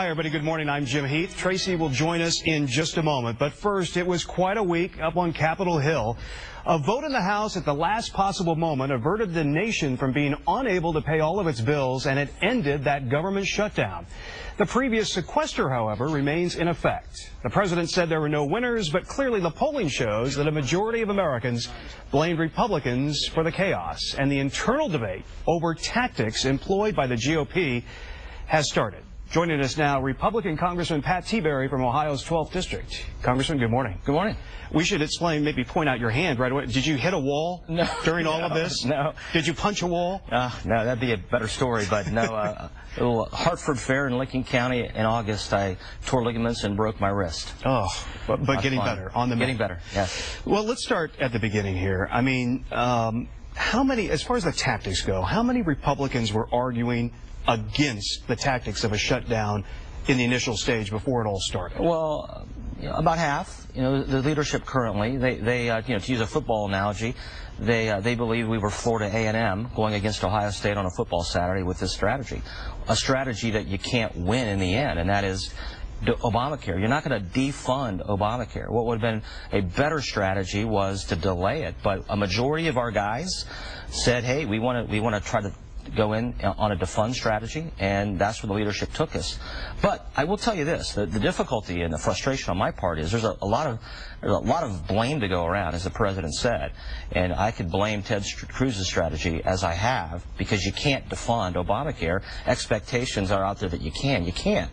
Hi, everybody. Good morning. I'm Jim Heath. Tracy will join us in just a moment. But first, it was quite a week up on Capitol Hill. A vote in the House at the last possible moment averted the nation from being unable to pay all of its bills, and it ended that government shutdown. The previous sequester, however, remains in effect. The president said there were no winners, but clearly the polling shows that a majority of Americans blamed Republicans for the chaos, and the internal debate over tactics employed by the GOP has started. Joining us now, Republican Congressman Pat Tiberi from Ohio's 12th District. Congressman, good morning. Good morning. We should explain, maybe point out your hand right away. Did you hit a wall no, during no, all of this? No. Did you punch a wall? Uh, no, that'd be a better story, but no. Uh, little Hartford Fair in Licking County in August, I tore ligaments and broke my wrist. Oh, but, but getting fun. better on the Getting better, yes. Well, let's start at the beginning here. I mean, um, how many, as far as the tactics go, how many Republicans were arguing against the tactics of a shutdown in the initial stage before it all started? Well, about half. You know, the leadership currently, they, they uh, you know, to use a football analogy, they uh, they believe we were Florida A&M going against Ohio State on a football Saturday with this strategy, a strategy that you can't win in the end, and that is Obamacare. You're not going to defund Obamacare. What would have been a better strategy was to delay it. But a majority of our guys said, "Hey, we want to we want to try to go in uh, on a defund strategy, and that's where the leadership took us. But I will tell you this: the, the difficulty and the frustration on my part is there's a, a, lot of there's a lot of blame to go around, as the president said, and I could blame Ted Cruz's strategy as I have because you can't defund Obamacare. Expectations are out there that you can, you can't.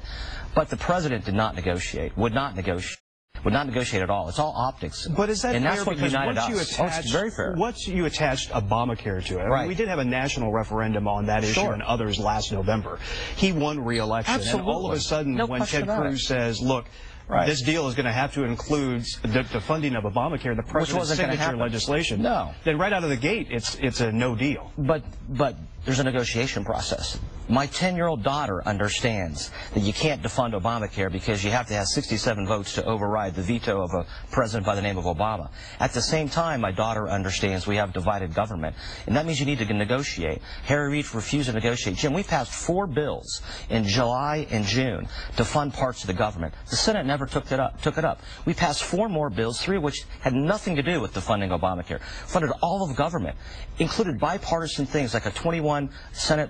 But the president did not negotiate, would not negotiate would not negotiate at all. It's all optics. But is that and fair? that's what because united once you us. attach, oh, it's very fair. Once you attached Obamacare to it, I mean, Right. we did have a national referendum on that issue Sure. and others last November. He won re-election, and all of a sudden, No when Ted Cruz says, "Look." Right. This deal is going to have to include the, the funding of Obamacare, the president's signature legislation. No. Then right out of the gate, it's it's a no deal. But but there's a negotiation process. My 10-year-old daughter understands that you can't defund Obamacare because you have to have 67 votes to override the veto of a president by the name of Obama. At the same time, my daughter understands we have divided government, and that means you need to negotiate. Harry Reid refused to negotiate. Jim, we passed four bills in July and June to fund parts of the government. The Senate never took it up. Took it up. We passed four more bills, three of which had nothing to do with defunding Obamacare. Funded all of government, included bipartisan things like a 21 Senate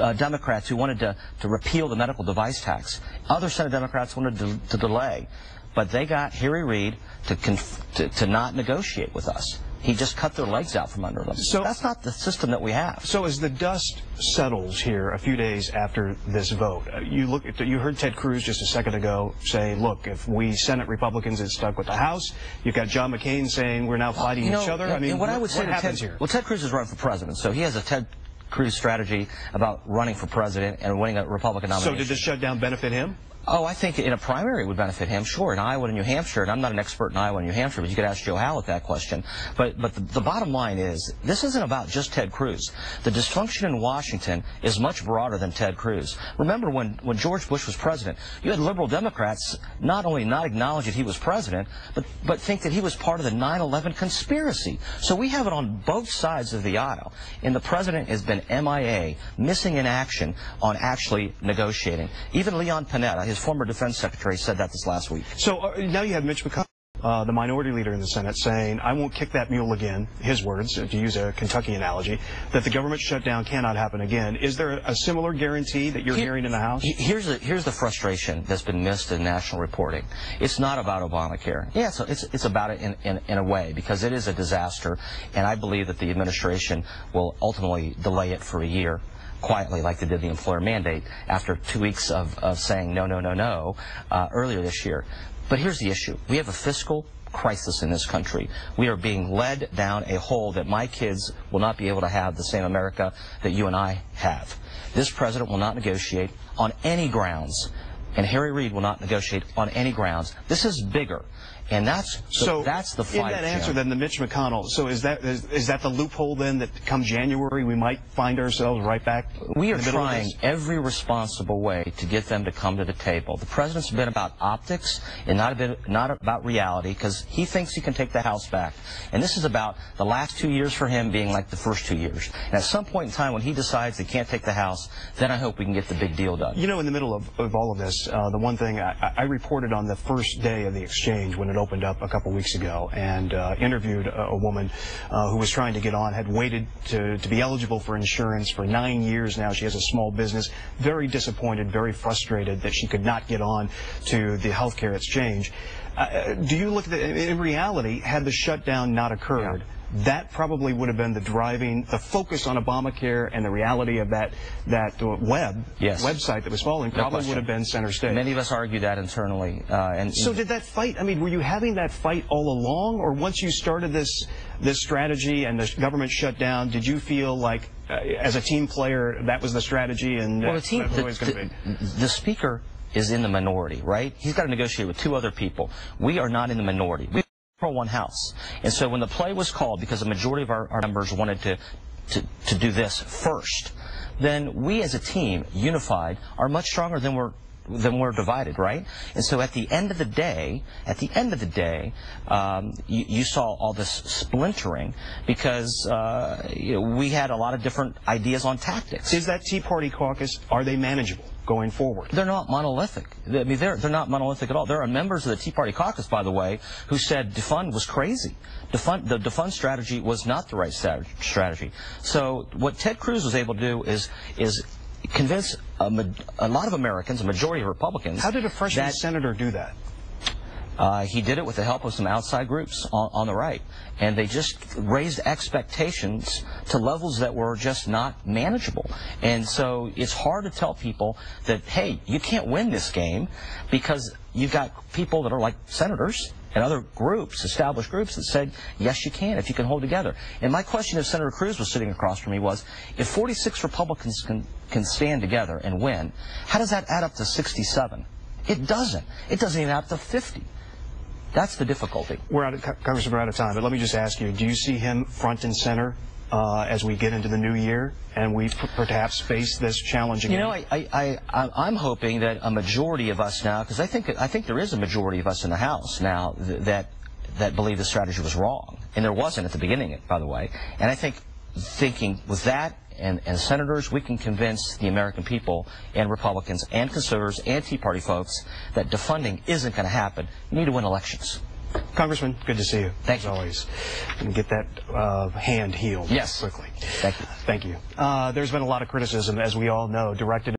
uh, Democrats who wanted to, to repeal the medical device tax. Other Senate Democrats wanted to, to delay. But they got Harry Reid to, conf- to, to not negotiate with us. He just cut their legs out from under them. So- that's not the system that we have. So as the dust settles here a few days after this vote, uh, you look at the, you heard Ted Cruz just a second ago say, "Look, if we Senate Republicans is stuck with the House, you've got John McCain saying we're now fighting You know, each other." I mean, and what, I would say to happens Ted, here? Well, Ted Cruz is running for president, so he has a Ted Cruz strategy about running for president and winning a Republican nomination. So did this shutdown benefit him? Oh, I think in a primary it would benefit him, sure. In Iowa and New Hampshire, and I'm not an expert in Iowa and New Hampshire, but you could ask Joe Hallett that question. But but the, the bottom line is, this isn't about just Ted Cruz. The dysfunction in Washington is much broader than Ted Cruz. Remember when, when George Bush was president, you had liberal Democrats not only not acknowledge that he was president, but, but think that he was part of the 9-11 conspiracy. So we have it on both sides of the aisle. And the president has been MIA, missing in action on actually negotiating. Even Leon Panetta, his former defense secretary, said that this last week. So uh, now you have Mitch McConnell, uh, the minority leader in the Senate, saying, "I won't kick that mule again." His words, to use a Kentucky analogy, that the government shutdown cannot happen again. Is there a, similar guarantee that you're Here- hearing in the House? he- Here's the, here's the frustration that's been missed in national reporting. It's not about Obamacare. Yeah, it's, it's, it's about it in, in, in a way because it is a disaster, and I believe that the administration will ultimately delay it for a year quietly like they did the employer mandate after two weeks of, of saying no, no, no, no uh, earlier this year. But here's the issue. We have a fiscal crisis in this country. We are being led down a hole that my kids will not be able to have the same America that you and I have. This president will not negotiate on any grounds, and Harry Reid will not negotiate on any grounds. This is bigger. And that's the, So that's the fight. In that answer, then the Mitch McConnell. So is that is, is that the loophole then that come January we might find ourselves right back? We in are the middle of trying every responsible way to get them to come to the table. The president's been about optics and not a bit, not about reality because he thinks he can take the House back. And this is about the last two years for him being like the first two years. And at some point in time when he decides he can't take the House, then I hope we can get the big deal done. You know, in the middle of, of all of this, uh, the one thing I, I reported on the first day of the exchange when it opened up a couple weeks ago and uh, interviewed a, a woman uh, who was trying to get on, had waited to, to be eligible for insurance for nine years now. She has a small business, very disappointed, very frustrated that she could not get on to the healthcare exchange. Uh, do you look at the, in reality, had the shutdown not occurred, that probably would have been the driving, the focus on Obamacare and the reality of that that uh, web Yes. website that was falling probably question. would have been center stage. Many of us argue that internally. Uh, and so did that fight? I mean, were you having that fight all along, or once you started this this strategy and the government shut down, did you feel like, uh, as a team player, that was the strategy and Well, the team, what it the, going to be? the speaker is in the minority, right? He's got to negotiate with two other people. We are not in the minority. We control one house. And so when the play was called, because the majority of our, our members wanted to, to, to do this first, then we as a team, unified, are much stronger than we're then we're divided, right? And so at the end of the day, at the end of the day, um, you, you saw all this splintering because uh, you know, we had a lot of different ideas on tactics. Is that Tea Party caucus, are they manageable going forward? They're not monolithic. I mean, they're, they're not monolithic at all. There are members of the Tea Party caucus, by the way, who said defund was crazy. Defund, the defund strategy was not the right strategy. So what Ted Cruz was able to do is, is convince a, a lot of Americans, a majority of Republicans. How did a freshman that- senator do that? uh, he did it with the help of some outside groups on, on the right. And they just raised expectations to levels that were just not manageable. And so it's hard to tell people that, hey, you can't win this game because you've got people that are like senators and other groups, established groups, that said, yes, you can if you can hold together. And my question if Senator Cruz was sitting across from me was, if 46 Republicans can, can stand together and win, how does that add up to 67? It doesn't. It doesn't even add up to 50. That's the difficulty. We're out of, Congressman, we're out of time, but let me just ask you, do you see him front and center uh, as we get into the new year and we p- perhaps face this challenge again? You know, I, I, I'm hoping that a majority of us now, because I think, I think there is a majority of us in the House now th- that, that believe the strategy was wrong. And there wasn't at the beginning, by the way. And I think thinking with that and, and senators, we can convince the American people and Republicans and conservatives and Tea Party folks that defunding isn't going to happen. You need to win elections. Congressman, good to see you. Thank as you. always. And get that uh, hand healed Yes. quickly. Thank you. Thank you. Uh, there's been a lot of criticism, as we all know, directed